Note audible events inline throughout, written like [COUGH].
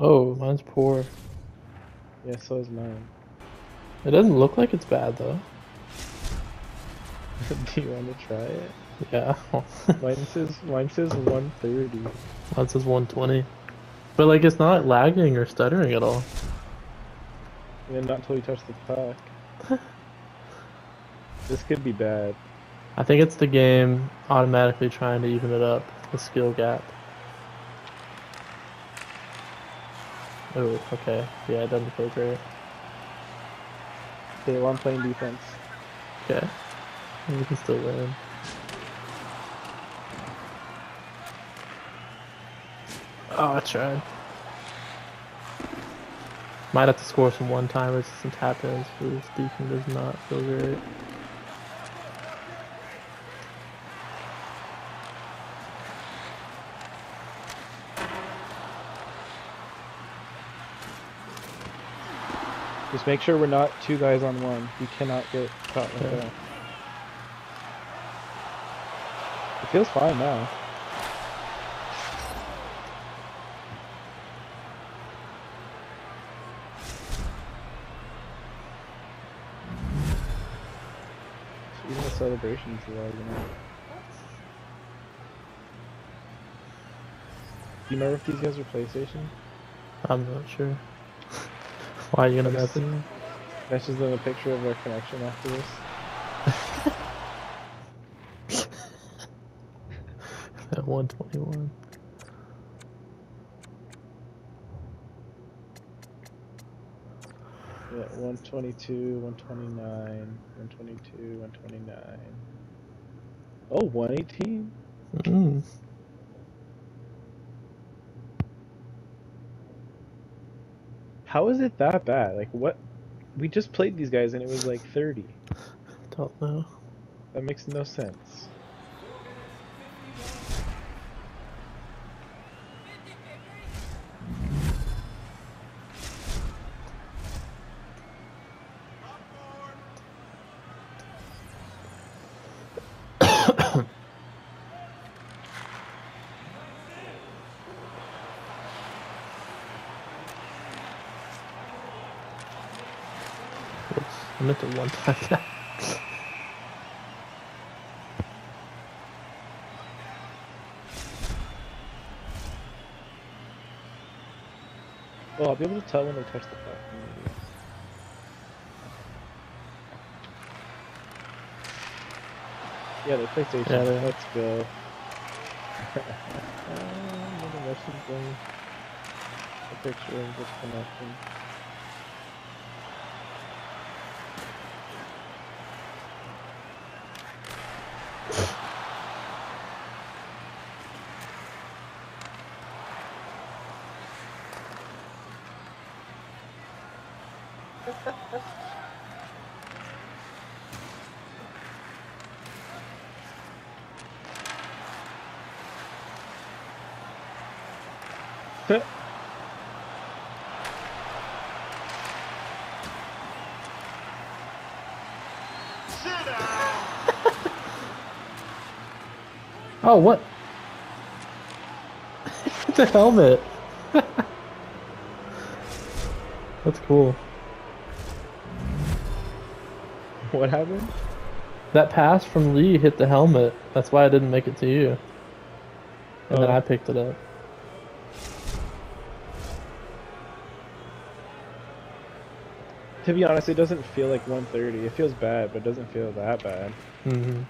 Oh, mine's poor. Yeah, so is mine. It doesn't look like it's bad though. [LAUGHS] Do you want to try it? Yeah. [LAUGHS] Mine says mine says 130. Mine says 120. But like it's not lagging or stuttering at all. Yeah, not until you touch the puck. [LAUGHS] this could be bad. I think it's the game automatically trying to even it up, the skill gap. Oh, okay. Yeah, it doesn't feel great. Okay, well, I'm playing defense. Okay. We can still win. Oh, I tried. Might have to score some one-timers, some tap-ins, because deking does not feel great. Just make sure we're not two guys on one. We cannot get caught like Okay. that. It feels fine now. Even the celebrations lagging out. Do you remember if these guys are PlayStation? I'm not sure. Why are you gonna message me? That's just a picture of their connection after this. [LAUGHS] At 121. Yeah, 122, 129, 122, 129. Oh, 118? Mm. How is it that bad? Like, what? We just played these guys and it was like 30. Don't know. That makes no sense. Meant to one time that. [LAUGHS] Well, I'll be able to tell when they touch the maybe. Yeah, they PlayStation. Yeah, they- Let's go. [LAUGHS] Another message thing. A picture of this [LAUGHS] Oh, what? [LAUGHS] the helmet. [LAUGHS] That's cool. What happened? That pass from Lee hit the helmet. That's why I didn't make it to you. And then Oh. I picked it up. To be honest, it doesn't feel like 130. It feels bad, but it doesn't feel that bad. Mm-hmm.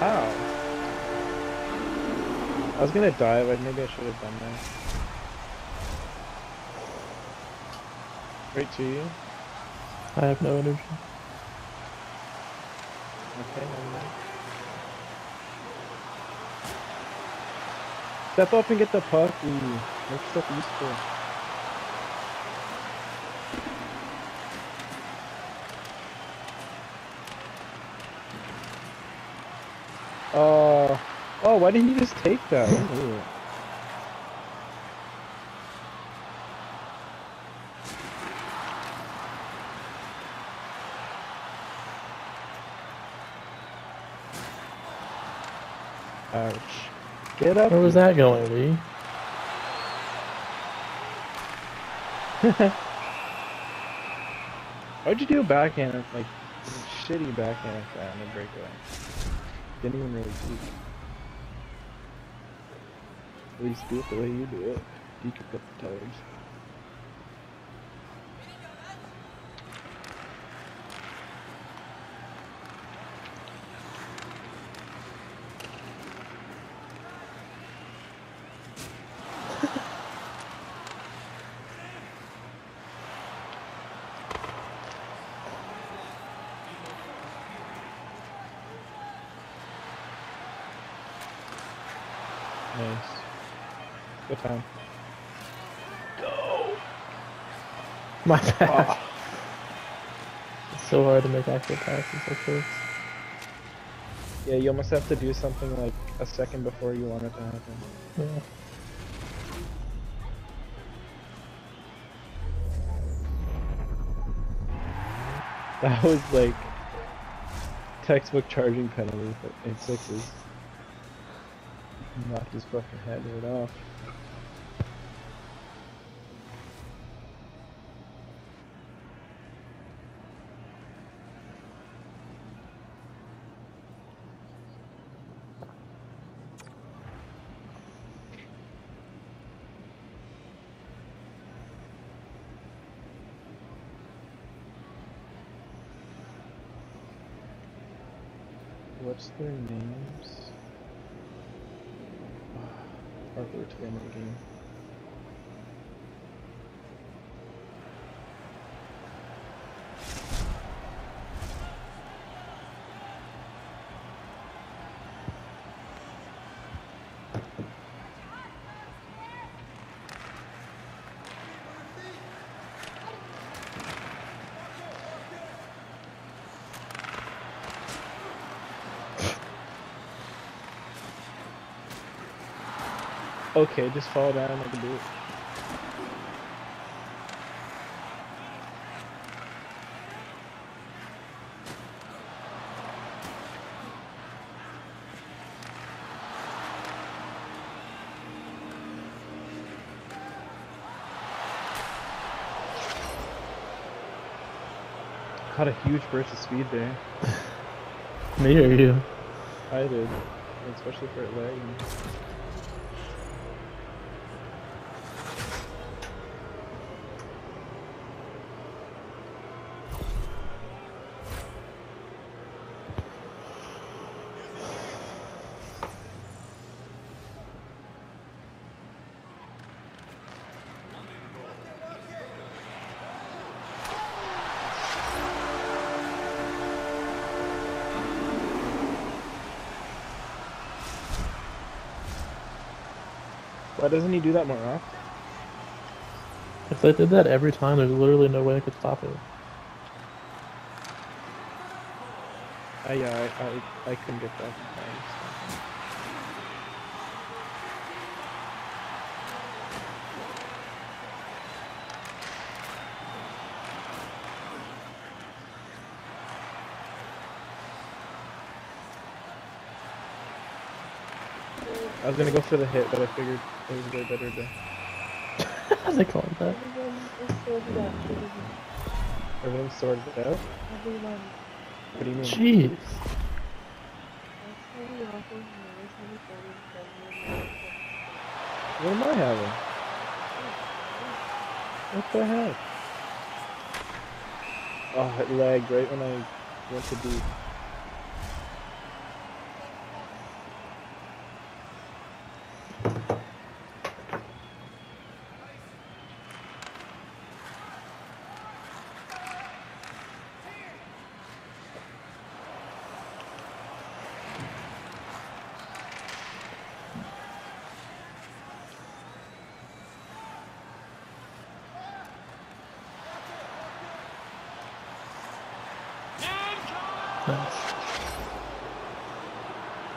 How? I was gonna dive, but maybe I should have done that. Right to you? I have no energy. Okay. Step up and get the puck. Ooh, useful. Oh, oh, why didn't you just take that? [LAUGHS] Ouch. Get up. Where was that going, Lee? [LAUGHS] Why'd you do a backhand, like, shitty backhand like that in the breakaway? Didn't even really do it. At least do it the way you do it. You can put the toes. Nice. Good time. Go! My bad. Ah. [LAUGHS] It's so hard to make accurate passes like this. Yeah, you almost have to do something like a second before you want it to happen. Yeah. [LAUGHS] That was like textbook charging penalty in sixes. Knocked his fucking head right off. What's their names? Hardly to the end of the game. Okay, just fall down. I can do it. Caught a huge burst of speed there. [LAUGHS] Me or you? I did, especially for it lagging. Why doesn't he do that more often? If they did that every time, there's literally no way I could stop it. I, yeah, I, I, I couldn't get that. in time, so. I was gonna go for the hit, but I figured it was way better to. [LAUGHS] call it that. Everyone sorted out. Everything's sorted out. Everyone. What do you mean? Jeez. That's how we offer here. That's how we started from What am I having? What the heck? Oh, it lagged right when I went to deep.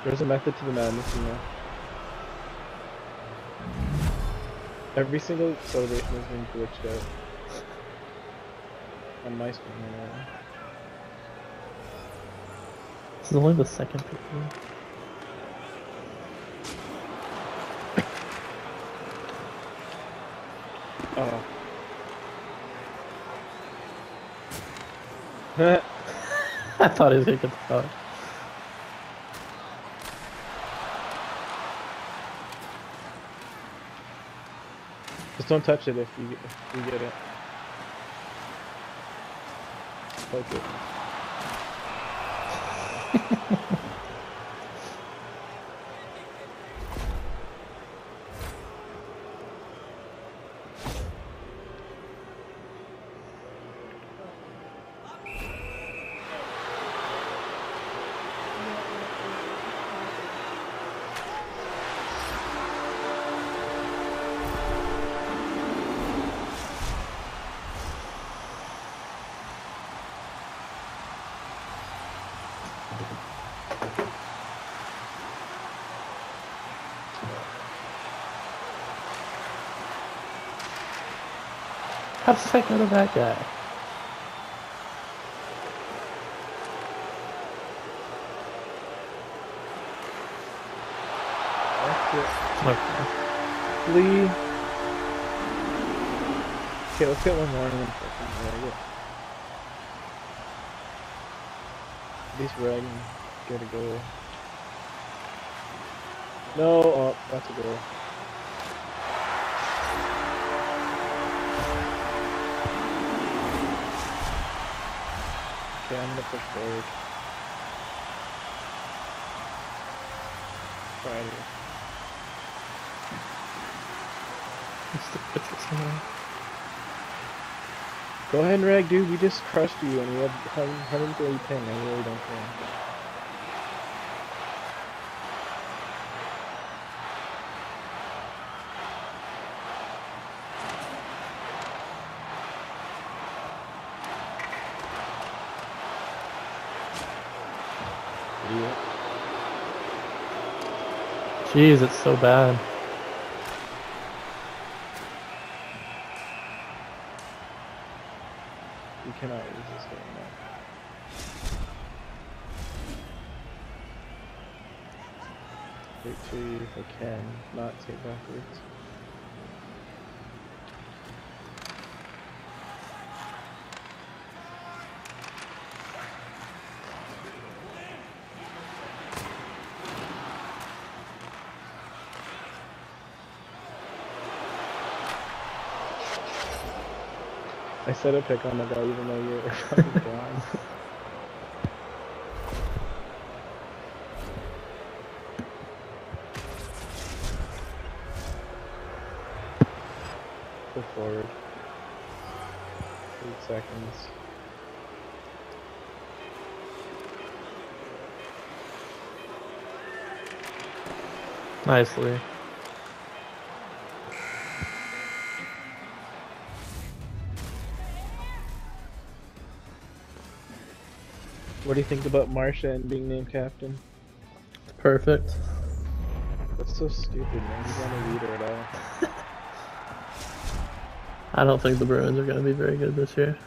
There's a method to the madness, you know. Every single celebration has been glitched out. On my screen right now. This is only the second picture. Oh. [LAUGHS] [LAUGHS] I thought he was gonna get the puck. Just don't touch it if you if you get it. Poke it. [LAUGHS] How does the heck go to that guy? Okay. Lee. Okay, let's get one more and then fucking rag it. At least rag and get a goal. No, oh, that's a goal. Okay, I'm gonna push forward. Try it. Let's stick with. Go ahead and rag, dude. We just crushed you and we have 130 ping. I really don't care. Jeez, it's so bad. We cannot lose this game now. Victory if I can, not take backwards. I set a pick on the guy even though you're [LAUGHS] fucking [LAUGHS] blind. Go forward. Eight seconds. Nicely. Do you think about Marchand being named captain? Perfect. That's so stupid, man. He's not a leader at all. I don't think the Bruins are going to be very good this year.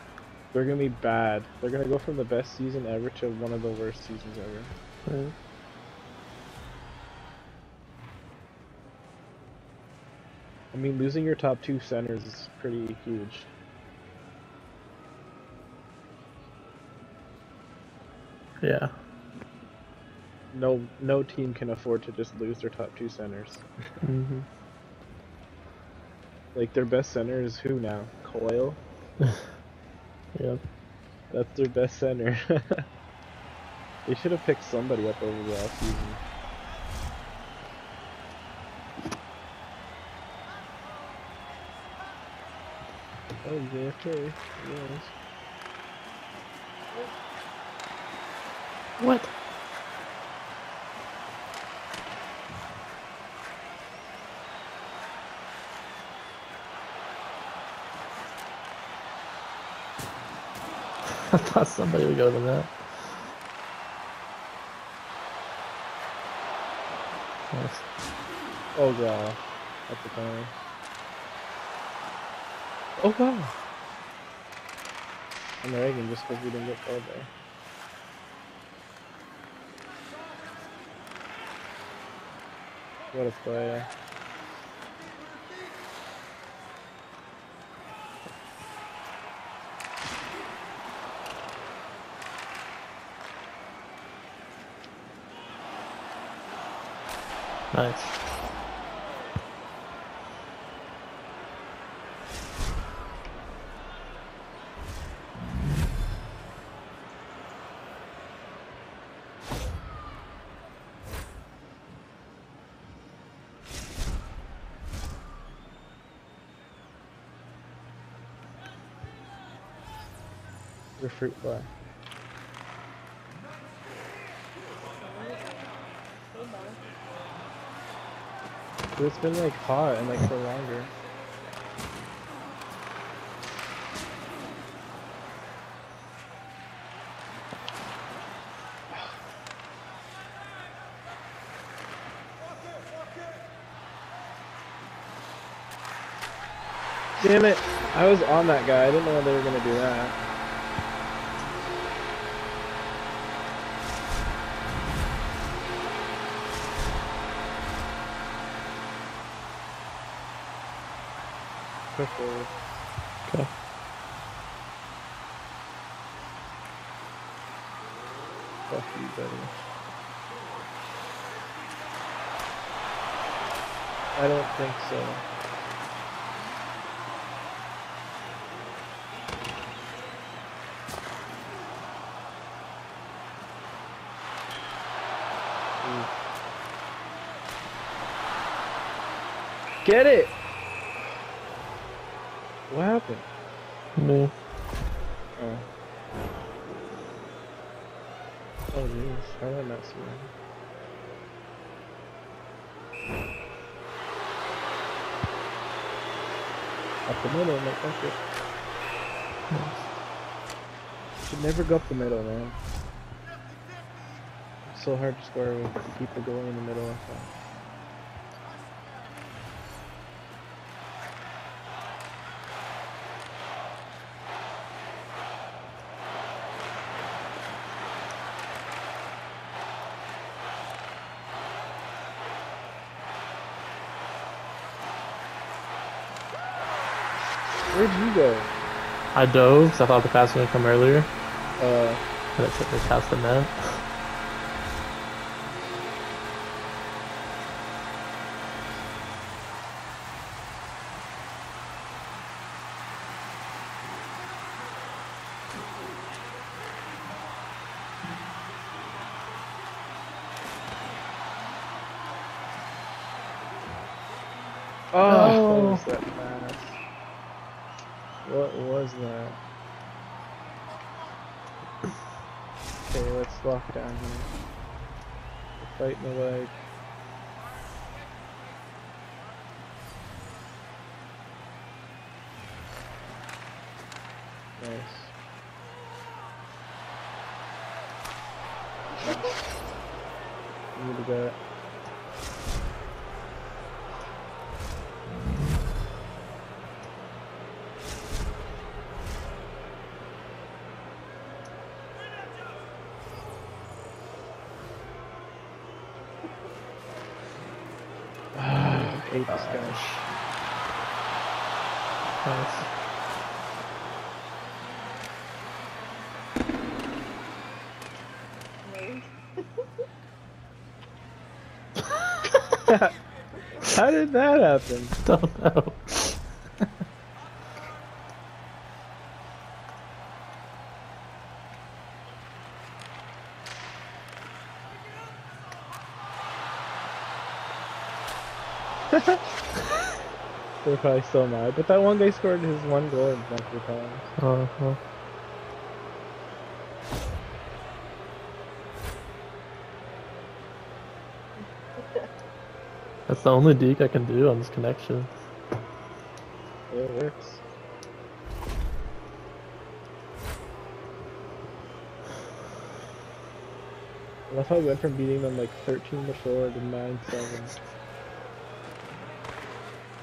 They're gonna be bad. They're gonna go from the best season ever to one of the worst seasons ever. Right. I mean, losing your top two centers is pretty huge. Yeah. No, no team can afford to just lose their top two centers. hmm Like their best center is who now? Coyle. [LAUGHS] Yep. That's their best center. [LAUGHS] they should have picked somebody up over the off season. Oh, JFK. Yes. What? [LAUGHS] I thought somebody would go to that. Nice. Oh god. That's the corner. Oh wow. I'm Reagan just because we didn't get called there. What a player. Nice. The fruit fly. It's been like hot and like for longer. Damn it! I was on that guy. I didn't know they were gonna do that. Forward. Okay. Fuck you, buddy. I don't think so. Ooh. Get it! What happened? Me. Oh. Oh jeez, how did I not see that? Up the middle, like oh, fuck it. Should never go up the middle, man. It's so hard to score with people going in the middle like that. Where'd you go? I dove 'cause I thought the pass was gonna come earlier, Uh, and it took me past the net. oh, No. What was that? Okay, let's lock down here. We're fighting the leg. Nice. Need that. I hate this guy. Nice. Nice. [LAUGHS] How did that happen? [LAUGHS] Don't know. [LAUGHS] They're probably still mad, but that one guy scored his one goal in multiple times. Uh huh. [LAUGHS] That's the only deke I can do on this connection. Yeah, it works. I love how we went from beating them like 13 to 4 to 9 7.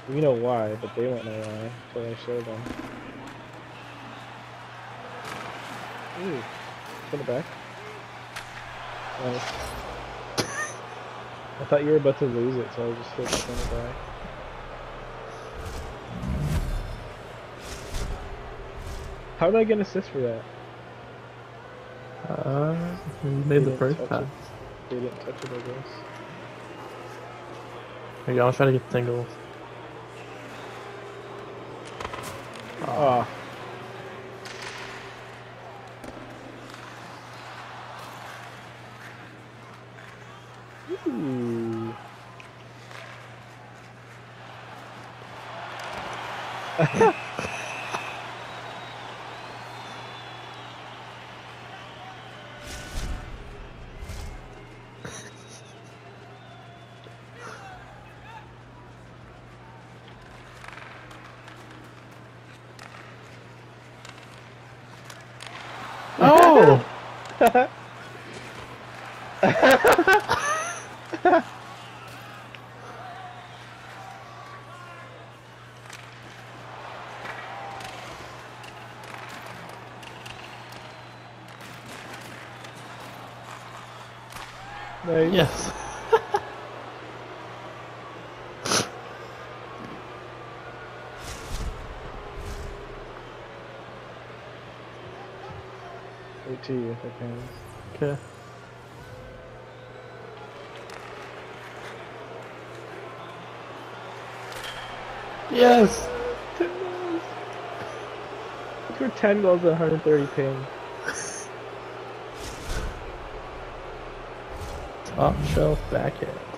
We know why, but they won't know why until I show them. Ooh, put it back. Nice. [LAUGHS] I thought you were about to lose it, so I just hit send it back. How did I get an assist for that? Uh, you made the first pass. it. They didn't touch it, I guess. Here you go, I'll try to get singles. Ah. Ooh. Oh! [LAUGHS] Nice. yes. To you if I can. Okay. Yes! Scored 10 goals at 130 ping. Top shelf backhand.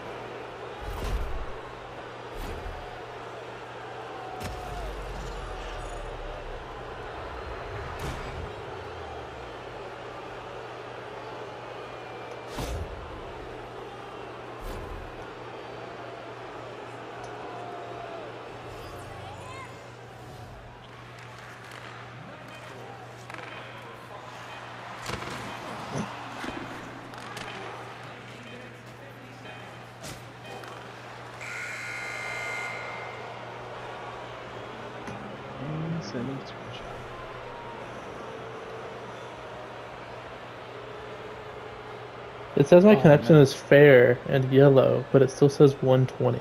It says my oh, connection man. is fair and yellow, but it still says 120.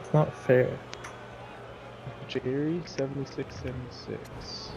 It's not fair. Jerry7676.